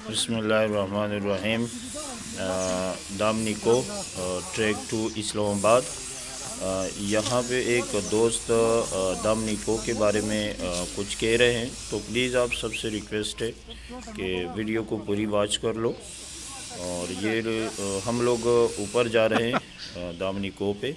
बसमीम दामनी को track to Islamabad यहाँ पे एक दोस्त दामनी को के बारे में कुछ कह रहे हैं तो प्लीज़ आप सबसे रिक्वेस्ट है कि वीडियो को पूरी वॉच कर लो और ये हम लोग ऊपर जा रहे हैं दामनी को पे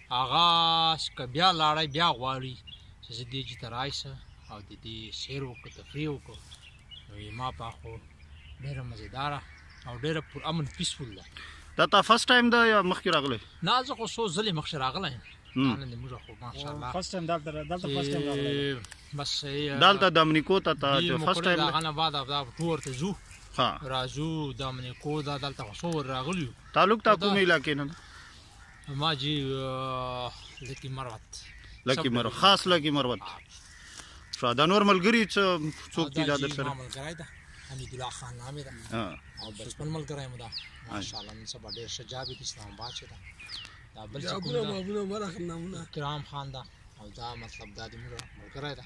هغه که بیا لاړی بیا غواړي چې زه دې جي ته رایسه او د دې سیر وکړو تفریح وکړو نو یې ما په خو ډېره مزیداره او ډېره پر امن پیسفول ده دا تا فرست ټایم ده یا مخکې راغلی نه زه خو څو ځلې مخکې راغلی یم نن دې موږ خو ماشاءالله فرست ټایم دلته دلته فرست ټایم راغلی بس دلته د امریکو ته ته فرست ټایم هغه نه بعد دا ټور ته ځو ها راځو د امریکو دا دلته خو څو راغلیو تعلق تا کومې علاقې نه ما جی لکی مروت لکی مروت خاص لکی مروت شو دا نور ملګری څه څوک دي دا در سره ملګری ده حمید الله خان نامې ده او بچپن ملګری مو ده ماشاءالله نن سبا ډېر ښه جاب دي اسلام آباد چې ده دا بل څه کوم ده کرام خان ده او دا مطلب دا د موږ ملګری ده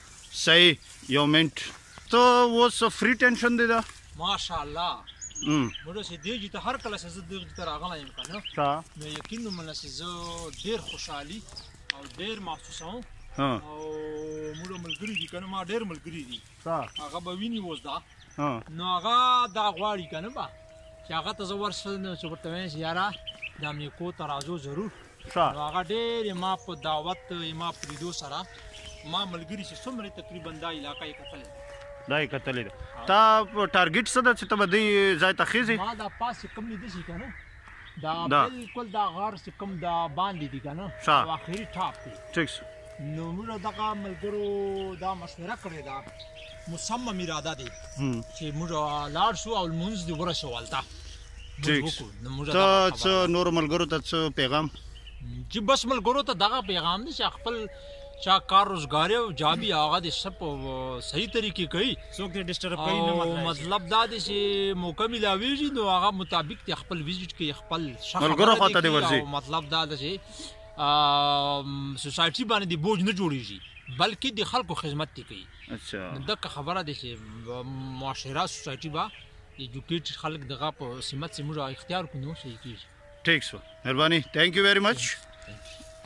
صحیح یو منټ ته اوس فری ټینشن دی دا ماشاءالله مړه سي دی چې هر کله سزا دغه تر راغلی یم کنه نو یقین مې نه سي زه ډیر خوشحالي او ډیر محسوسوم او موږ ملګری دي کنه ما ډیر ملګری دي هغه به ویني اوس دا نو هغه دا غواړي کنه با چې هغه ته زه ورسره نو چې ورته وایم چې یاره دا مې کو ترازو ضرور شه. نو هغه ډېر یې ما په دعوت یې ما په لیدو سره ما ملګري چې څومره تقریبا دا علاقه یې کتلې ده دا یې کتلې ده تا ټارګټ څه ده چې ته به دې ځای ته خېزې ما دا پاس چې کوم لیدې شي که نه دا بالکل دا غار چې کوم دا باندې دي که نه اخري ټاپ دی ټیک نو موږ دغه ملګرو دا مشوره کړې ده مصمم اراده دي چې موږ لاړ شو او مونږ دی ورسو والته ټیک ته څه نور ملګرو ته څه پیغام چې بس ملګرو ته دغه پیغام دی چې خپل چا کار روزګاری او جابي هغه د سپ صحیح طریقې کوي څوک دې ډیسټرب کوي نه مطلب مطلب دا دی چې موقع ملاويږي نو هغه مطابق ته خپل ویزټ کوي خپل شخص ملګرو خاطر ورځي مطلب دا دی چې سوسایټي باندې د بوج نه جوړیږي بلکې د خلکو خدمت دی کوي اچھا دغه خبره ده چې معاشره سوسایټي با ایجوکیټ خلک دغه په سمت سمو اختیار کو نو صحیح کیږي ټیک شو مهرباني ثانک یو ویری مچ